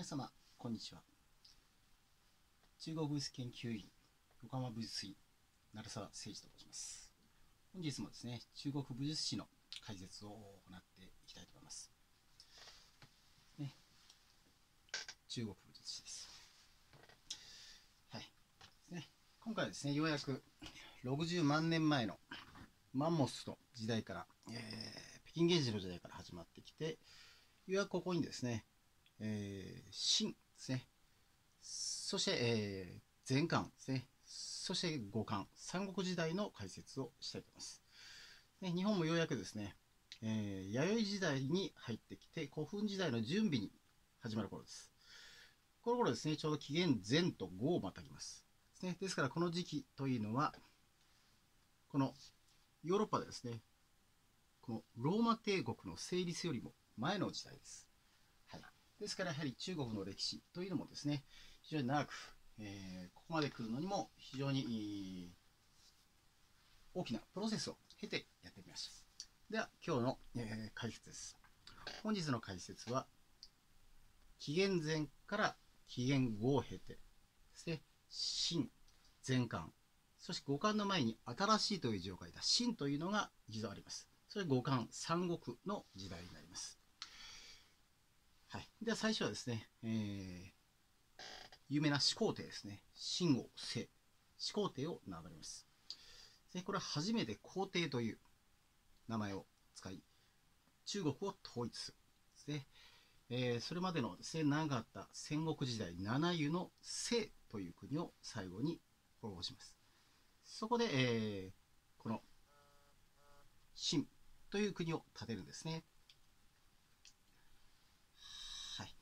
皆様、こんにちは。中国武術研究員、横浜武術院、鳴沢誠二と申します。本日もですね、中国武術史の解説を行っていきたいと思います。ね、中国武術史です。はい。ね、今回はですね、ようやく60万年前のマンモスの時代から、えー、北京原人の時代から始まってきて、ようやくここにですね、えー、秦ですね。そして、えー、前漢ですね。そして五漢、三国時代の解説をしたいと思います。ね、日本もようやくですね、えー、弥生時代に入ってきて、古墳時代の準備に始まる頃です。この頃ですね、ちょうど紀元前と後をまたぎます。ですね、ですからこの時期というのは、このヨーロッパでですね、このローマ帝国の成立よりも前の時代です。ですからやはり中国の歴史というのもですね、非常に長く、えー、ここまで来るのにも非常に大きなプロセスを経てやってきました。では、今日の、えー、解説です。本日の解説は、紀元前から紀元後を経てですね、秦、前漢、そして五漢の前に新しいという字を書いた秦というのが一度あります。それ五漢、三国の時代になります。はい。では最初はですね、えー、有名な始皇帝ですね。秦王政。始皇帝を名乗ります。で、これは初めて皇帝という名前を使い、中国を統一する。ですね。えー、それまでのですね、長かった戦国時代七湯の清という国を最後に滅ぼします。そこで、えー、この秦という国を建てるんですね。はい。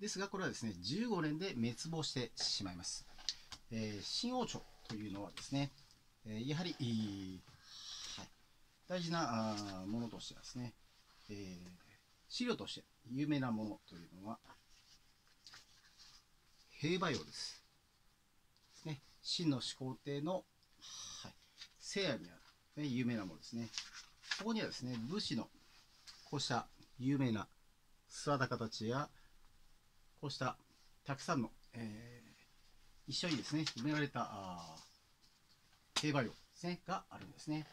ですが、これはですね、15年で滅亡してしまいます。えー、秦王朝というのはですね、えー、やはり、はい、大事なあものとしてはですね、えー、資料として有名なものというのは、兵馬俑です。ですね。秦の始皇帝の、はい、西安にある、ね、有名なものですね。ここにはですね、武士のこうした有名な座った形や、こうしたたくさんの、えー、一緒にですね、埋められたあ兵馬俑ですね、があるんですね。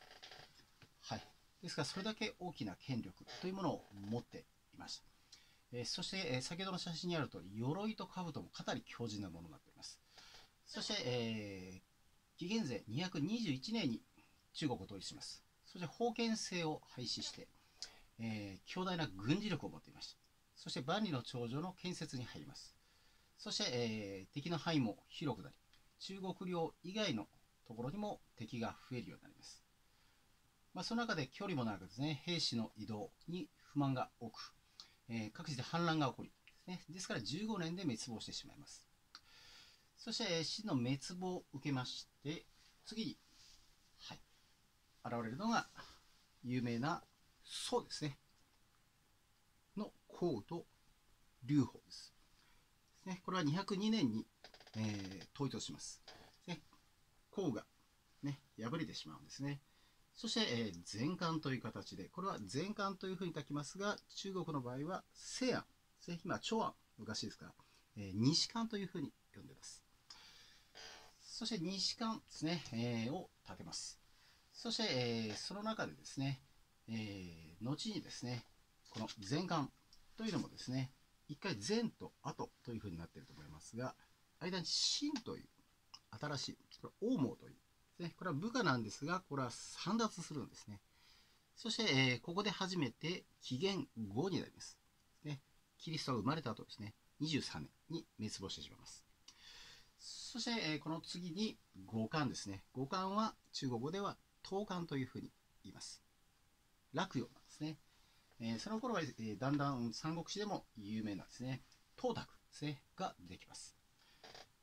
はい。ですから、それだけ大きな権力というものを持っていました。えー、そして、えー、先ほどの写真にある通り、鎧と兜もかなり強靭なものになっています。そして、えー、紀元前221年に中国を統一します。そして封建制を廃止して、えー、強大な軍事力を持っていました。そして万里の長城の建設に入ります。そして、えー、敵の範囲も広くなり、中国領以外のところにも敵が増えるようになります。まあ、その中で距離も長くですね、兵士の移動に不満が多く、えー、各地で反乱が起こりですね。ですから15年で滅亡してしまいます。そして、えー、死の滅亡を受けまして、次に、はい、現れるのが有名な宋ですね。の項と劉邦です。ね、これは202年に、えー、統一します。ね、項が、ね、破れてしまうんですね。そして、えー、前漢という形で、これは前漢というふうに書きますが、中国の場合は西安ね。今、長安、昔ですから、えー、西漢というふうに呼んでいます。そして西漢ですね、えー、を建てます。そして、えー、その中でですね、えー、後にですね、この前漢というのもですね、一回前と後というふうになっていると思いますが、間に秦という新しい、これ王毛というね、これは部下なんですが、これは散奪するんですね。そして、えー、ここで初めて紀元後になります。ね、キリストが生まれた後ですね、23年に滅亡してしまいます。そして、えー、この次に五漢ですね。五漢は中国語では東漢というふうに言います。落葉なんですね。えー、その頃は、えー、だんだん三国志でも有名なんですね。東卓ですね、ができます。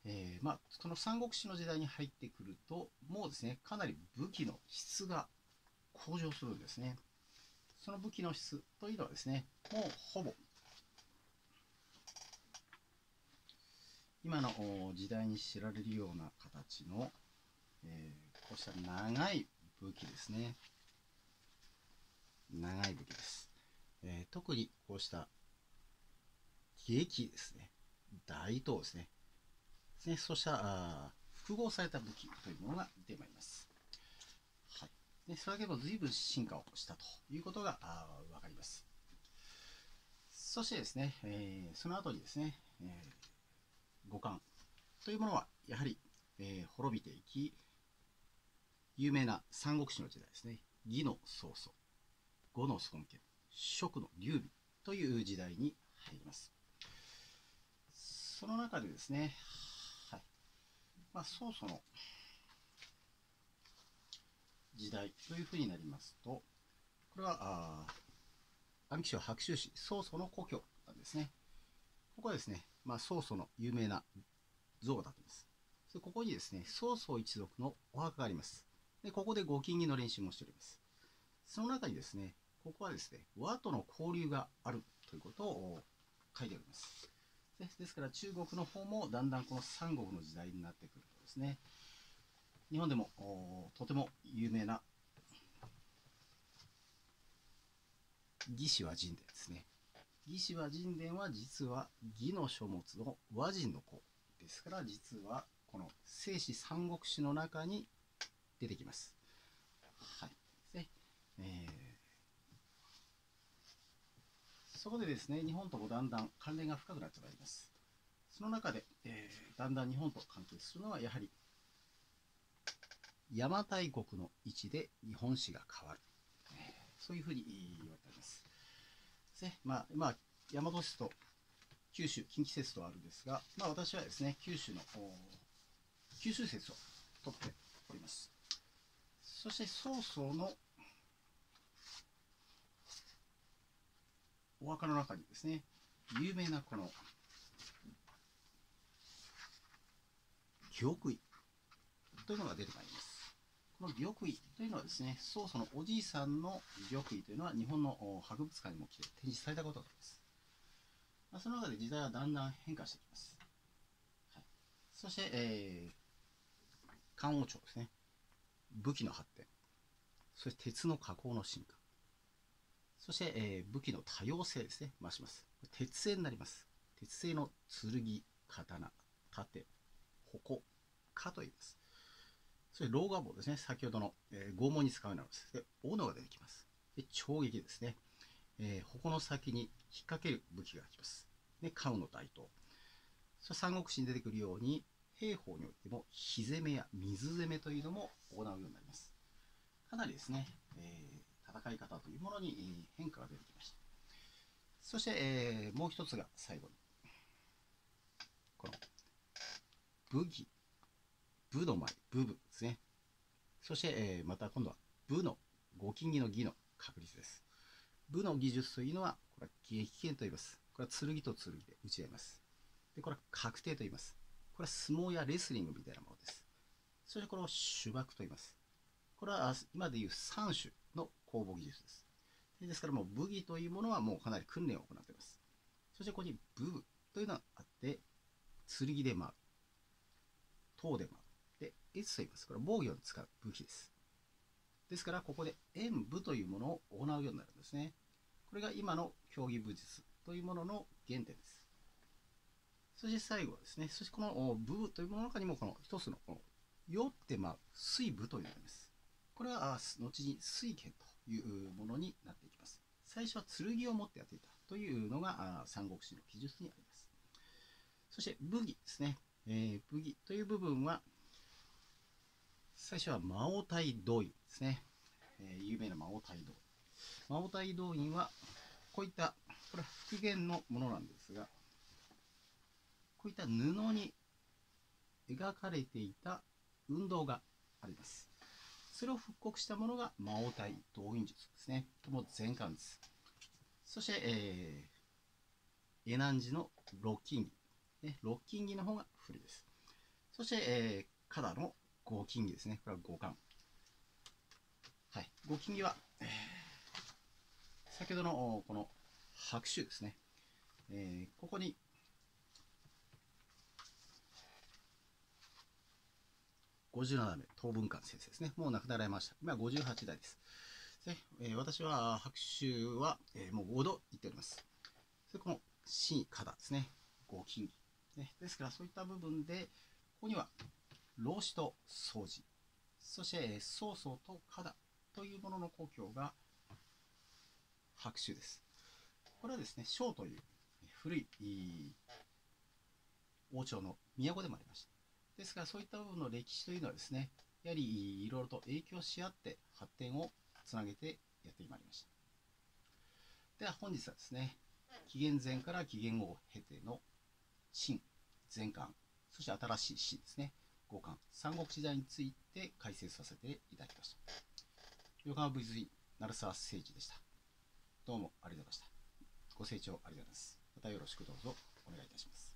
えー、まあ、この三国志の時代に入ってくると、もうですね、かなり武器の質が向上するんですね。その武器の質というのはですね、もうほぼ、今の時代に知られるような形の、えー、こうした長い武器ですね。長い武器です。えー、特にこうした撃ですね。大刀ですね。ねそうしたあ複合された武器というものが出てまいります。はい。でそれだけでも随分進化をしたということがわかります。そしてですね、えー、その後にですね、えー、五感というものはやはり、えー、滅びていき、有名な三国志の時代ですね、義の曹操、呉の孫権、蜀の劉備という時代に入ります。その中でですね、はい。まあ、曹操の時代というふうになりますと、これは、安徽省白州市曹操の故郷なんですね。ここはですね、まあ、曹操の有名な像が建っています。でここにですね、曹操一族のお墓があります。でここでご金銀の練習もしております。その中にですね、ここはですね、和との交流があるということを書いております。ですから中国の方もだんだんこの三国の時代になってくるとですね、日本でもとても有名な義士和人伝ですね。義士和人伝は実は義の書物の和人の子ですから実はこの聖史三国志の中に出てきます。はい。でえーそこでですね、日本ともだんだん関連が深くなってまいります。その中で、えー、だんだん日本と関係するのは、やはり、邪馬台国の位置で日本史が変わる。そういうふうに言われております。でまあ、まあ、大和市と九州、近畿説とあるんですが、まあ私はですね、九州の、九州説を取っております。そして、曹操のお墓の中にですね、有名なこの、玉位というのが出てまいります。この玉位というのはですね、曹操のおじいさんの玉位というのは日本の博物館にも来て展示されたことがあります。まあ、その中で時代はだんだん変化していきます。はい、そして、えー、漢王朝ですね。武器の発展。そして鉄の加工の進化。そして、え、武器の多様性ですね、増します。鉄製になります。鉄製の剣、刀、盾、矛、かと言います。それ老眼棒ですね、先ほどの、えー、拷問に使うようになります。で、斧が出てきます。で、長撃ですね。えー、矛の先に引っ掛ける武器が来ます。で、関羽の大刀。そ三国志に出てくるように、兵法においても、火攻めや水攻めというのも行うようになります。かなりですね、えー戦い方というものに変化が出てきました。そして、えー、もう一つが最後に、この武技、武の前、武部ですね。そして、えー、また今度は武の、五金儀の儀の確率です。武の技術というのは、これは撃剣と言います。これは剣と剣で打ち合います。で、これは確定と言います。これは相撲やレスリングみたいなものです。そしてこれを手爆と言います。これは今でいう3種の攻防技術です。ですからもう武技というものはもうかなり訓練を行っています。そしてここに武具というのがあって、剣で舞う。刀で舞う。で、S と言います。これ防御に使う武器です。ですから、ここで演武というものを行うようになるんですね。これが今の競技武術というものの原点です。そして最後はですね、そしてこの武というものの中にもこの一つの、酔って舞う水武というのがあります。これは後に水剣というものになっていきます。最初は剣を持ってやっていたというのが三国志の記述にあります。そして武技ですね。えー、武技という部分は、最初は魔王隊動員ですね。えー、有名な魔王隊動員。魔王隊動員は、こういった、これは復元のものなんですが、こういった布に描かれていた運動があります。それを復刻したものが魔王体動員術ですね。も全巻です。そして、えー、エナンジのロッキンギ。ね、ロッキンギの方が古いです。そして、えー、カダの合金ギですね。これは五巻。はい。合金ギは、えー、先ほどのこの白州ですね。えー、ここに57名、当文館先生ですね。もう亡くなられました。今58代です。でえー、私は白州は、えー、もう5度行っております。それこの新加田ですね。合金ね、ですからそういった部分で、ここには老子と掃除、そして曹操と加田というものの故郷が白州です。これはですね、小という古い王朝の都でもありました。ですからそういった部分の歴史というのはですね、やはりいろいろと影響し合って発展をつなげてやってまいりました。では本日はですね、紀元前から紀元後を経ての秦、前漢、そして新しい秦ですね、後漢、三国時代について解説させていただきました。横浜 VZ 鳴沢誠二でした。どうもありがとうございました。ご清聴ありがとうございます。またよろしくどうぞお願いいたします。